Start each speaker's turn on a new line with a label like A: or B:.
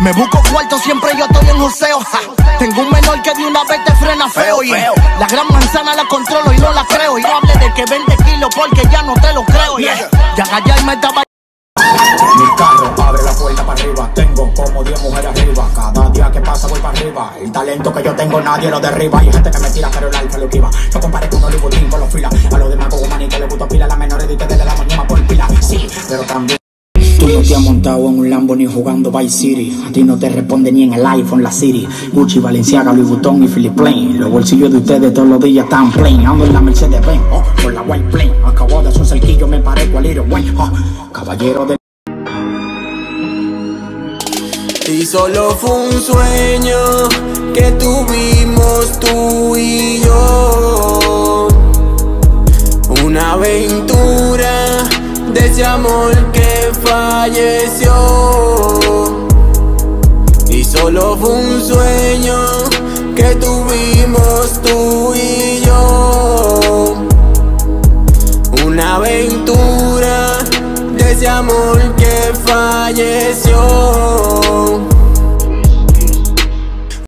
A: Me busco cuarto, siempre yo estoy en joseo. Tengo un menor que de una vez te frena feo. Y la gran manzana la controlo y no la creo. Y no hable de que 20 kilos porque ya no te lo creo. Yeah. Ya y me estaba
B: mi carro abre la puerta para arriba. Tengo como 10 mujeres arriba. Cada día que pasa voy para arriba. El talento que yo tengo nadie lo derriba. Hay gente que me tira, pero el alfa lo esquiva. Yo comparé con Hollywood con los filas. A los demás como manito le gusto pila. La menores de ustedes de la mañana por pila. Sí, pero también. Tú no te has montado en un Lambo ni jugando Vice City. A ti no te responde ni en el iPhone, la City. Gucci, Valenciaga, Louis Vuitton y Philip Plain. Los bolsillos de ustedes todos los días están plain. Ando en la Mercedes Benz, oh, por la White Plane. Acabo de hacer un cerquillo, me parezco al Little. Oh, caballero de
C: Y solo fue un sueño que tuvimos tú y yo. Una aventura de ese amor Y solo fue un sueño que tuvimos tú y yo. Una aventura de ese amor que falleció.